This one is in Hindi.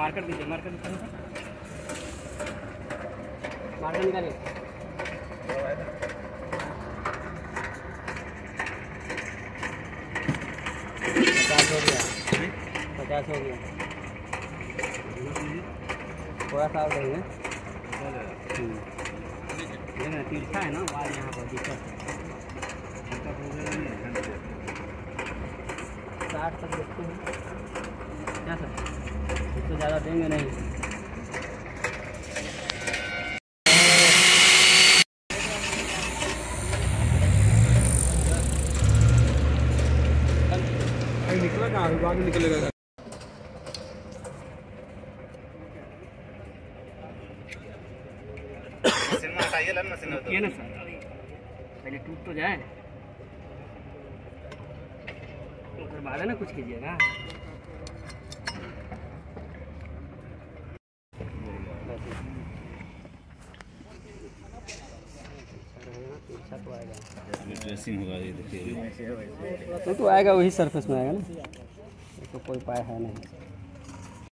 मार्कर दीजिए मार्कर निकालिए मार्कर निकालिए। पचास हो गया। पचास हो गया। थोड़ा सा और देंगे। हम्म। ना तिरछा है ना वाल यहाँ पर दिक्कत है साठ तक देखते हैं। क्या सर? इससे ज़्यादा देंगे नहीं। निकला कहाँ? बाद में निकलेगा ये ना सर। पहले टूट तो जाए। फिर बाद में ना कुछ कीजिएगा। होगा ये देखिए। तो, तो आएगा वही सरफेस में आएगा ना। तो कोई उपाय है नहीं।